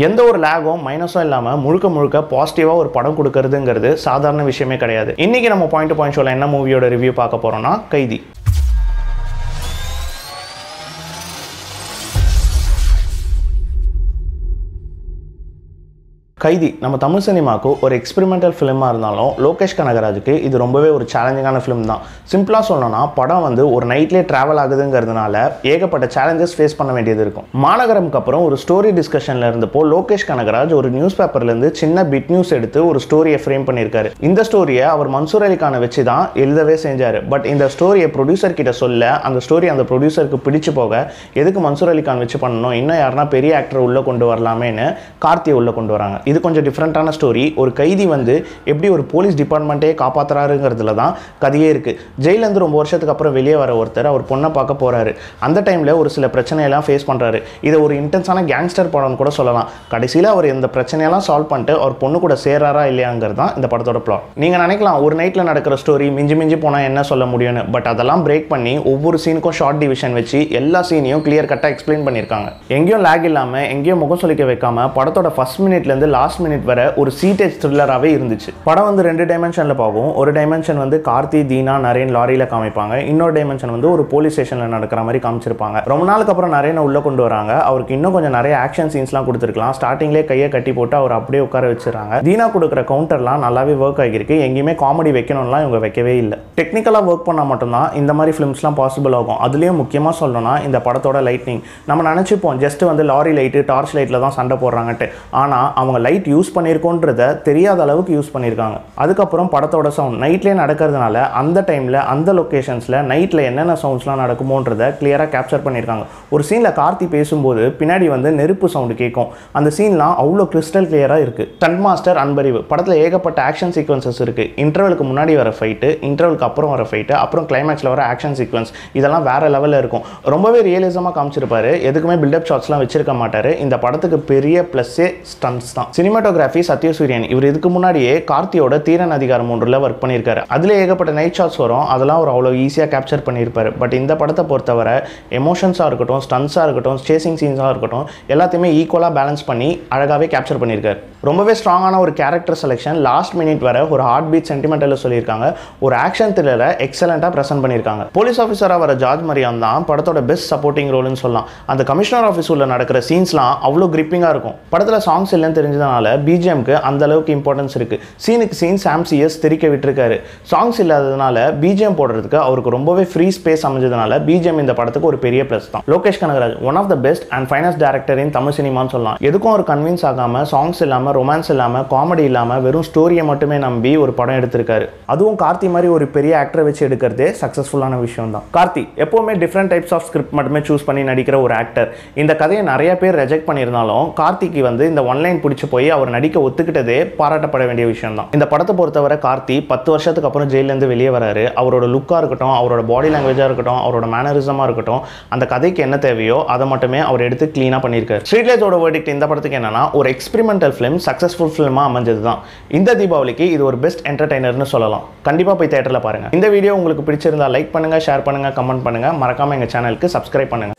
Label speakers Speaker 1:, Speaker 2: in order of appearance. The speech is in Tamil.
Speaker 1: எந்த ஒரு லேகும் மைனஸும் இல்லாமல் முழுக்க முழுக்க பாசிட்டிவாக ஒரு படம் கொடுக்கறதுங்கிறது சாதாரண விஷயமே கிடையாது. இன்னைக்கு நம்ம பாயிண்ட் பாயிண்ட் ஷோவில் என்ன மூவியோட ரிவ்யூ பார்க்க போகிறோம்னா கைதி. கைதி நம்ம தமிழ் சினிமாவுக்கு ஒரு எக்ஸ்பெரிமெண்டல் ஃபிலிமாக இருந்தாலும் லோகேஷ் கனகராஜுக்கு இது ரொம்பவே ஒரு சேலஞ்சிங்கான ஃபிலிம் தான். சிம்பிளாக சொல்லணும்னா படம் வந்து ஒரு நைட்லேயே ட்ராவல் ஆகுதுங்கிறதுனால ஏகப்பட்ட சேலஞ்சஸ் ஃபேஸ் பண்ண வேண்டியது இருக்கும். மாநகரம்க்கு அப்புறம் ஒரு ஸ்டோரி டிஸ்கஷனில் இருந்தப்போ லோகேஷ் கனகராஜ் ஒரு நியூஸ் பேப்பர்லேருந்து சின்ன பிட் நியூஸ் எடுத்து ஒரு ஸ்டோரியை ஃப்ரேம் பண்ணியிருக்காரு. இந்த ஸ்டோரியை அவர் மன்சூர் அலிகானை வச்சு தான் எழுதவே செஞ்சார். பட் இந்த ஸ்டோரியை ப்ரொடியூசர் கிட்ட சொல்ல அந்த ஸ்டோரி அந்த ப்ரொடியூசருக்கு பிடிச்சு போக எதுக்கு மன்சூர் அலிகான் வச்சு பண்ணணும்? இன்னும் யாருன்னா பெரிய ஆக்டர் உள்ளே கொண்டு வரலாமேன்னு கார்த்தியை உள்ளே கொண்டு வராங்க. இது கொஞ்சம் டிஃப்ரெண்ட்டான ஸ்டோரி ஒரு கைதி வந்து எப்படி ஒரு போலீஸ் டிபார்ட்மெண்ட்டே காப்பாற்றுறாருங்கிறதுல தான் கதையே இருக்குது ஜெயிலேருந்து ரொம்ப வருஷத்துக்கு அப்புறம் வெளியே வர ஒருத்தர் அவர் பொண்ணை பார்க்க போகிறாரு அந்த டைமில் ஒரு சில பிரச்சனையெல்லாம் ஃபேஸ் பண்ணுறாரு இதை ஒரு இன்டென்ஸான கேங்ஸ்டர் படம்னு கூட சொல்லலாம். கடைசியில் அவர் இந்த பிரச்சனையெல்லாம் சால்வ் பண்ணிட்டு அவர் பொண்ணு கூட சேராரா இல்லையாங்கிறது தான் இந்த படத்தோட பிளாட் நீங்கள் நினைக்கலாம் ஒரு நைட்டில் நடக்கிற ஸ்டோரி மிஞ்சி மிஞ்சி போனால் என்ன சொல்ல முடியும்னு. பட் அதெல்லாம் பிரேக் பண்ணி ஒவ்வொரு சீனுக்கும் ஷார்ட் டிவிஷன் வச்சு எல்லா சீனையும் கிளியர் கட்டாக எக்ஸ்பிளைன் பண்ணியிருக்காங்க. எங்கேயும் லேக் இல்லாமல் எங்கேயும் முகம் சொல்லிக்க வைக்காமல் படத்தோட ஃபஸ்ட் மினிட்லேருந்து லாஸ்ட் மினிட் வரை ஒரு சீட்டேஜ் த்ரில்லராகவே இருந்துச்சு. படம் வந்து ரெண்டு டைமென்ஷனில் போகும் ஒரு டைமென்ஷன் வந்து கார்த்தி தீனா நரேன் லாரியில் காமிப்பாங்க. இன்னொரு டைமென்ஷன் வந்து ஒரு போலீஸ் ஸ்டேஷனில் நடக்கிற மாதிரி காமிச்சிருப்பாங்க. ரொம்ப நாளுக்கு அப்புறம் நரேனை உள்ளே கொண்டு வராங்க. அவருக்கு இன்னும் கொஞ்சம் நிறைய ஆக்ஷன் சீன்ஸ்லாம் கொடுத்துருக்கலாம். ஸ்டார்டிங்லேயே கையை கட்டி போட்டு அவர் அப்படியே உட்கார வச்சுறாங்க தீனா கொடுக்குற கவுண்டர்லாம் நல்லாவே ஒர்க் ஆகியிருக்கு. எங்கேயுமே காமெடி வைக்கணும்லாம் இவங்க வைக்கவே இல்லை. டெக்னிக்கலாக ஒர்க் பண்ணால் மட்டும்தான் இந்த மாதிரி ஃபிலிம்ஸ்லாம் பாசிபிள் ஆகும். அதுலேயும் முக்கியமாக சொல்லணும்னா இந்த படத்தோட லைட்னிங் நம்ம நினச்சிப்போம் ஜஸ்ட் வந்து லாரி லைட்டு டார்ச் லைட்டில் தான் சண்டை போடுறாங்கன்ட்டு. ஆனால் அவங்க லைட் யூஸ் பண்ணியிருக்கோன்றத தெரியாத அளவுக்கு யூஸ் பண்ணியிருக்காங்க அதுக்கப்புறம் படத்தோட சவுண்ட் நைட்லேயே நடக்கிறதுனால அந்த டைமில் அந்த லொக்கேஷன்ஸில் நைட்டில் என்னென்ன சவுண்ட்ஸ்லாம் நடக்குமோன்றத கிளியராக கேப்சர் பண்ணியிருக்காங்க ஒரு சீனில் கார்த்தி பேசும்போது பின்னாடி வந்து நெருப்பு சவுண்டு கேட்கும் அந்த சீன்லாம் அவ்வளோ கிறிஸ்டல் கிளியராக இருக்குது டன் மாஸ்டர் அன்பறிவு. படத்தில் ஏகப்பட்ட ஆக்ஷன் சீக்வன்சஸ் இருக்குது இன்டர்வலுக்கு முன்னாடி வர ஃபைட்டு இன்டர்வலுக்கு அப்புறம் வர ஃபைட்டு அப்புறம் கிளைமேக்ஸில் வர ஆக்ஷன் சீக்வன்ஸ் இதெல்லாம் வேறு லெவலில் இருக்கும். ரொம்பவே ரியலிசமாக காமிச்சிருப்பாரு. எதுக்குமே பில்டப் ஷாட்ஸ்லாம் வச்சிருக்க மாட்டார். இந்த படத்துக்கு பெரிய ப்ளஸ்ஸே ஸ்டன்ஸ் தான். சினிமாட்டோகிராஃபி சத்யசூரியன் இவர் இதுக்கு முன்னாடியே கார்த்தியோட தீரன் அதிகாரம் ஒன்றில் ஒர்க் பண்ணியிருக்காரு. அதில் ஏகப்பட்ட நைட் ஷாட்ஸ் வரும். அதெல்லாம் அவர் அவ்வளோ ஈஸியாக கேப்சர் பண்ணியிருப்பார். பட் இந்த படத்தை பொறுத்தவரை எமோஷன்ஸாக இருக்கட்டும் ஸ்டன்ஸாக இருக்கட்டும் சேசிங் சீன்ஸாக இருக்கட்டும் எல்லாத்தையுமே ஈக்குவலாக பேலன்ஸ் பண்ணி அழகாகவே கேப்சர் பண்ணியிருக்காரு. ரொம்பவே ஸ்ட்ராங்கான ஒரு கேரக்டர் செலெக்ஷன் லாஸ்ட் மினிட் வரை ஒரு ஹார்ட் பீட் சென்டிமெண்டலில் சொல்லியிருக்காங்க. ஒரு ஆக்ஷன் த்ரில்லரை எக்ஸலண்ட்டாக ப்ரெசென்ட் பண்ணியிருக்காங்க. போலீஸ் ஆஃபீஸராக வர ஜார்ஜ் மரியான் தான் படத்தோட பெஸ்ட் சப்போர்ட்டிங் ரோல்னு சொல்லலாம். அந்த கமிஷனர் ஆஃபீஸ் உள்ள நடக்கிற சீன்ஸ்லாம் அவ்வளோ கிரிப்பிங்காக இருக்கும். படத்தில் சாங்ஸ் இல்லைன்னு தெரிஞ்சதுனால பிஜிஎம்க்கு அந்த அளவுக்கு இம்பார்ட்டன்ஸ் இருக்குது சீனுக்கு சீன் சாம் சிஎஸ் தெரிக்க விட்டுருக்காரு. சாங்ஸ் இல்லாததுனால பிஜிஎம் போடுறதுக்கு அவருக்கு ரொம்பவே ஃப்ரீ ஸ்பேஸ் அமைஞ்சதுனால பிஜிஎம் இந்த படத்துக்கு ஒரு பெரிய ப்ளஸ் தான். Lokesh Kanagaraj one of the best and finest director in Tamil சினிமான்னு சொல்லலாம். எதுக்கும் ஒரு கன்வின்ஸ் ஆகாமல் சாங்ஸ் இல்லாமல் ரொமான்ஸ் இல்லாமல் காமெடி இல்லாமல் வெறும் ஸ்டோரியை மட்டுமே நம்பி ஒரு படம் எடுத்திருக்காரு. அதுவும் கார்த்தி மாதிரி ஒரு பெரிய ஆக்டரை வச்சு எடுக்கிறதே சக்ஸஸ்ஃபுல்லான விஷயம் தான் கார்த்தி எப்போவுமே டிஃப்ரெண்ட் டைப்ஸ் ஆஃப் ஸ்கிரிப்ட் மட்டுமே சூஸ் பண்ணி நடிக்கிற ஒரு ஆக்டர் இந்த கதையை நிறைய பேர் ரெஜெக்ட் பண்ணியிருந்தாலும் கார்த்திக்கு வந்து இந்த ஒன்லைன் பிடிச்சி போய் அவர் நடிக்க ஒத்துக்கிட்டதே பாராட்டப்பட வேண்டிய விஷயம் தான் இந்த படத்தை பொறுத்தவரை கார்த்தி பத்து வருஷத்துக்கு அப்புறம் ஜெயிலேருந்து வெளியே வராரு. அவரோட லுக்காக இருக்கட்டும் அவரோட பாடி லாங்குவேஜாக இருக்கட்டும் அவரோட மேனரிசமாக இருக்கட்டும் அந்த கதைக்கு என்ன தேவையோ அதை மட்டுமே அவர் எடுத்து க்ளீனாக பண்ணியிருக்காரு. ஸ்ட்ரீட்லேஜோட வேர்டிக்ட் இந்த படத்துக்கு என்னன்னா ஒரு எக்ஸ்பெரிமெண்டல் ஃபிலிம் சக்ஸஸ்ஃபுல் ஃபிலிமாக அமைஞ்சது தான் இந்த தீபாவளிக்கு இது ஒரு பெஸ்ட் என்டர்டைனர்னு சொல்லலாம். கண்டிப்பாக போய் தேட்டரில் பாருங்கள் இந்த வீடியோ உங்களுக்கு பிடிச்சிருந்தா லைக் பண்ணுங்கள் ஷேர் பண்ணுங்கள் கமெண்ட் பண்ணுங்கள் மறக்காமல் எங்கள் சேனலுக்கு சப்ஸ்கிரைப் பண்ணுங்கள்